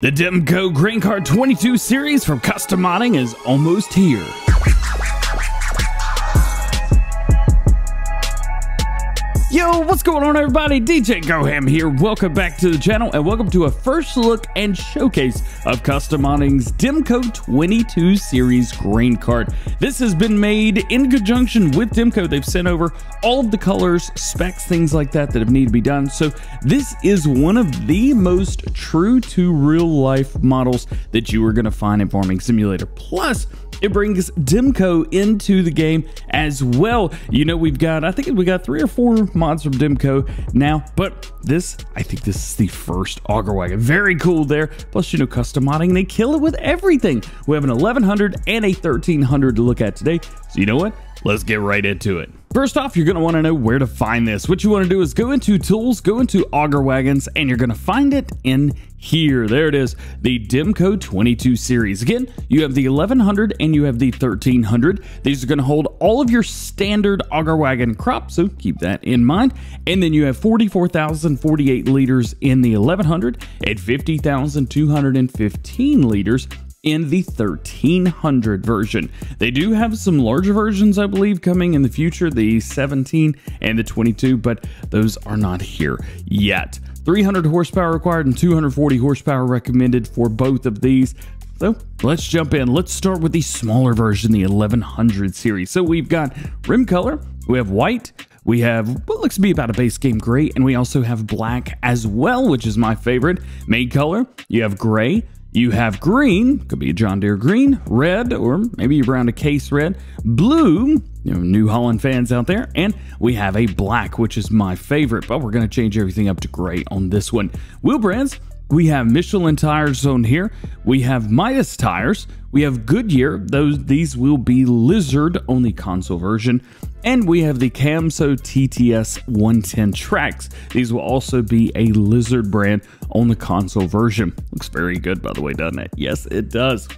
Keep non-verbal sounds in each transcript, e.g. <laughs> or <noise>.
The Demco Grain Cart 22 series from Custom Modding is almost here. Yo, what's going on everybody? DJ Goham here. Welcome back to the channel and welcome to a first look and showcase of Custom Modding's Demco 22 series grain cart. This has been made in conjunction with Demco. They've sent over all of the colors, specs, things like that that have need to be done. So this is one of the most true to real life models that you are going to find in Farming Simulator. Plus, it brings Demco into the game as well. You know, we've got, I think we got three or four mods from Demco now, but this, I think this is the first Auger Wagon. Very cool there. Plus, you know, custom modding, they kill it with everything. We have an 1100 and a 1300 to look at today. So you know what? Let's get right into it. First off, you're going to want to know where to find this. What you want to do is go into Tools, go into Auger Wagons, and you're going to find it in here. There it is, the Demco 22 series. Again, you have the 1100 and you have the 1300. These are going to hold all of your standard Auger Wagon crop, so keep that in mind. And then you have 44,048 liters in the 1100 and 50,215 liters in the 1300 version. They do have some larger versions, I believe, coming in the future, the 17 and the 22, but those are not here yet. 300 horsepower required and 240 horsepower recommended for both of these. So let's jump in. Let's start with the smaller version, the 1100 series. So we've got rim color, we have white, we have what looks to be about a base game gray, and we also have black as well, which is my favorite. Main color, you have gray, you have green, could be a John Deere green, red, or maybe you're brown to case red, blue, you know, New Holland fans out there, and we have a black, which is my favorite, but we're going to change everything up to gray on this one. Wheel brands, we have Michelin tires on here. We have Midas tires. We have Goodyear. Those these will be Lizard on the console version. And we have the Camso TTS 110 tracks. These will also be a Lizard brand on the console version. Looks very good, by the way, doesn't it? Yes, it does.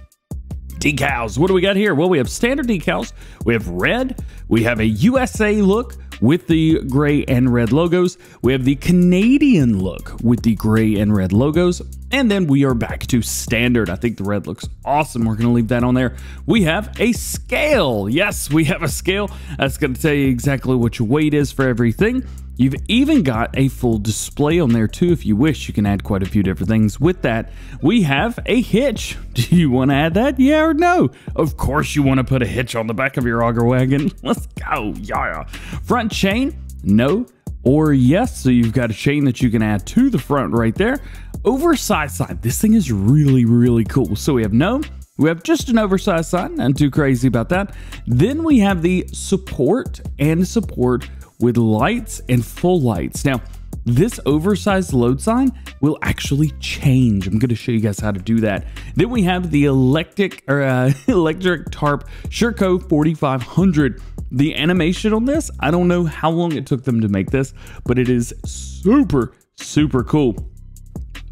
Decals. What do we got here? Well, we have standard decals. We have red. We have a USA look with the gray and red logos. We have the Canadian look with the gray and red logos. And then we are back to standard. I think the red looks awesome. We're going to leave that on there. We have a scale. Yes, we have a scale. That's going to tell you exactly what your weight is for everything. You've even got a full display on there too if you wish. You can add quite a few different things with that. We have a hitch. <laughs> Do you want to add that? Yeah or no? Of course you want to put a hitch on the back of your auger wagon. <laughs> Let's go. Yeah. Front chain? No or yes. So you've got a chain that you can add to the front right there. Oversized sign. This thing is really, really cool. So we have no, we have just an oversized side, not too crazy about that. Then we have the support and support with lights and full lights. Now, this oversized load sign will actually change. I'm going to show you guys how to do that. Then we have the electric or uh, <laughs> electric tarp Shur-Co 4500. The animation on this, I don't know how long it took them to make this, but it is super, super cool.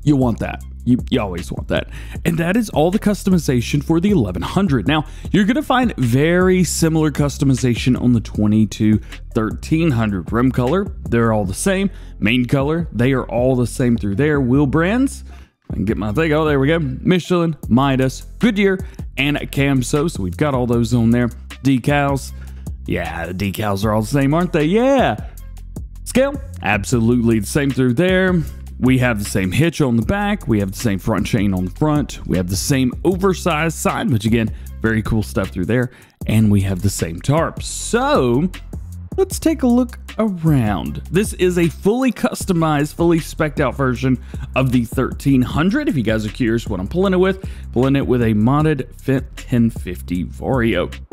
You want that. You, you always want that. And that is all the customization for the 1100. Now, you're going to find very similar customization on the 22 1300. Rim color, they're all the same. Main color, they are all the same through there. Wheel brands, I can get my thing. Oh, there we go. Michelin, Midas, Goodyear, and Camso. So we've got all those on there. Decals. Yeah, the decals are all the same, aren't they? Yeah. Scale, absolutely the same through there. We have the same hitch on the back, we have the same front chain on the front, we have the same oversized side, which again, very cool stuff through there, and we have the same tarp. So let's take a look around. This is a fully customized, fully specced out version of the 1300. If you guys are curious what I'm pulling it with, pulling it with a modded Fendt 1050 Vario.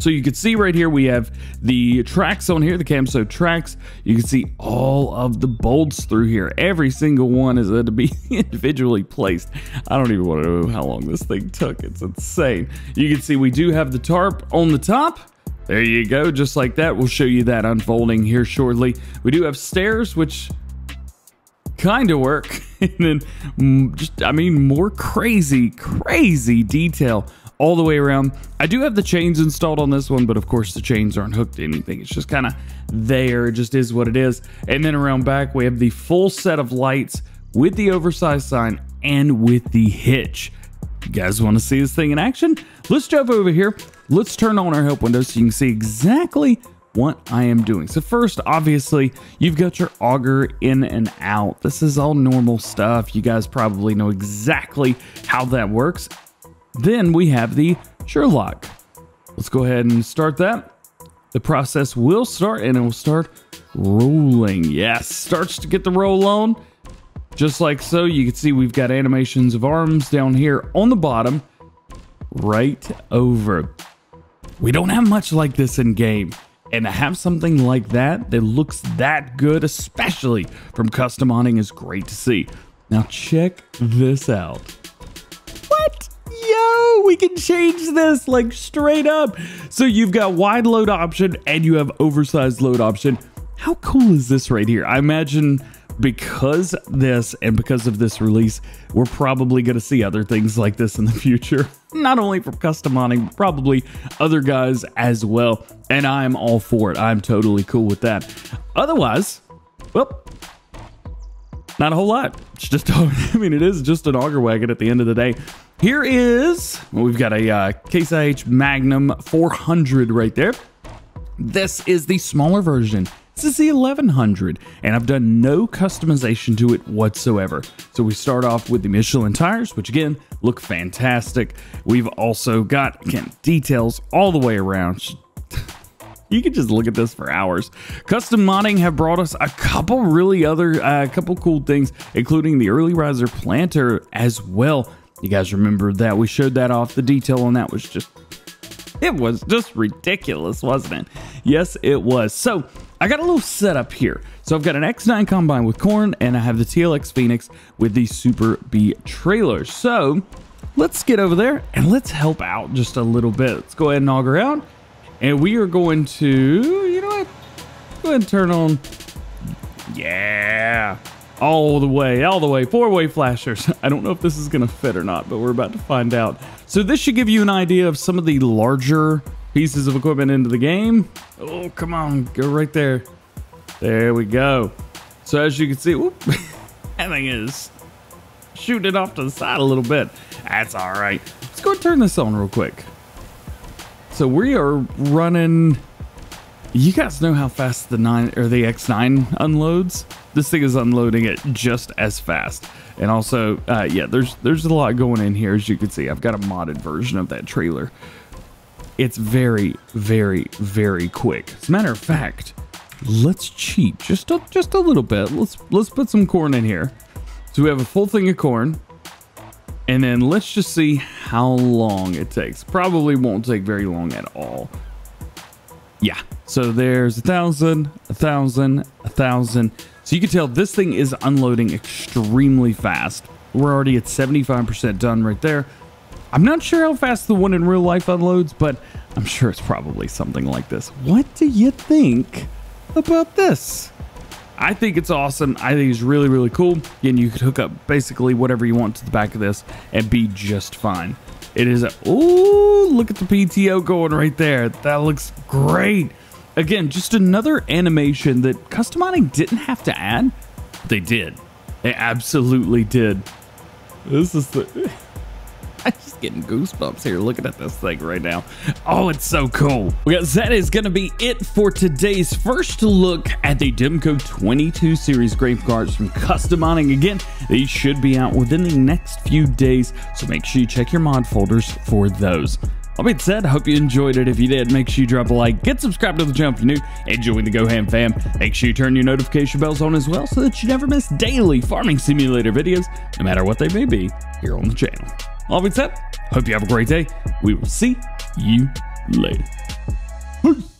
So you can see right here, we have the tracks on here, the Camso tracks. You can see all of the bolts through here. Every single one is to be <laughs> individually placed. I don't even want to know how long this thing took. It's insane. You can see we do have the tarp on the top. There you go, just like that. We'll show you that unfolding here shortly. We do have stairs, which kind of work. <laughs> and then mm, just, I mean, more crazy, crazy detail all the way around. I do have the chains installed on this one, but of course the chains aren't hooked to anything. It's just kind of there. It just is what it is. And then around back, we have the full set of lights with the oversized sign and with the hitch. You guys want to see this thing in action? Let's jump over here. Let's turn on our help window so you can see exactly what I am doing. So first, obviously, you've got your auger in and out. This is all normal stuff. You guys probably know exactly how that works. Then we have the Shur-Lok. Let's go ahead and start that. The process will start and it will start rolling. Yes, starts to get the roll on. Just like so, you can see we've got animations of arms down here on the bottom, right over. We don't have much like this in game. And to have something like that that looks that good, especially from custom modding, is great to see. Now check this out. We can change this like straight up. So you've got wide load option and you have oversized load option. How cool is this right here? I imagine because this and because of this release, we're probably going to see other things like this in the future. <laughs> Not only from custom modding, but probably other guys as well. And I'm all for it. I'm totally cool with that. Otherwise, well, not a whole lot. It's just, <laughs> I mean, it is just an auger wagon at the end of the day. Here is, well, we've got a uh, Case IH Magnum 400 right there. This is the smaller version. This is the 1100, and I've done no customization to it whatsoever. So we start off with the Michelin tires, which again, look fantastic. We've also got, again, details all the way around. <laughs> You can just look at this for hours. Custom modding have brought us a couple really other, a uh, couple cool things, including the early riser planter as well. You guys remember that? We showed that off. The detail on that was just it was just ridiculous, wasn't it? Yes, it was. So I got a little setup here. So I've got an X9 combine with corn, and I have the TLX Phoenix with the Super B trailer. So let's get over there and let's help out just a little bit. Let's go ahead and auger out. And we are going to, you know what? Go ahead and turn on. Yeah. All the way, all the way. Four-way flashers. <laughs> I don't know if this is going to fit or not, but we're about to find out. So this should give you an idea of some of the larger pieces of equipment into the game. Oh, come on, go right there. There we go. So as you can see, whoop, <laughs> that thing is shooting it off to the side a little bit. That's all right. Let's go turn this on real quick. So we are running. You guys know how fast the nine or the X9 unloads? This thing is unloading it just as fast. And also, uh, yeah, there's there's a lot going in here, as you can see. I've got a modded version of that trailer. It's very, very, very quick. As a matter of fact, let's cheat just a, just a little bit. Let's let's put some corn in here. So we have a full thing of corn. And then let's just see how long it takes. Probably won't take very long at all. Yeah, so there's a thousand, a thousand, a thousand. So you can tell this thing is unloading extremely fast. We're already at 75% done right there. I'm not sure how fast the one in real life unloads, but I'm sure it's probably something like this. What do you think about this? I think it's awesome. I think it's really, really cool. And you could hook up basically whatever you want to the back of this and be just fine. It is oh, look at the PTO going right there. That looks great. Again, just another animation that custom modding didn't have to add. They did. They absolutely did. This is the... Getting goosebumps here looking at this thing right now. Oh, it's so cool. Well, that is going to be it for today's first look at the Demco 22 series grain carts from Custom Modding. Again, these should be out within the next few days, so make sure you check your mod folders for those. All being said, I hope you enjoyed it. If you did, make sure you drop a like, get subscribed to the channel if you're new, and join the GoHam fam. Make sure you turn your notification bells on as well so that you never miss daily farming simulator videos, no matter what they may be, here on the channel. All being said, hope you have a great day. We will see you later. Peace.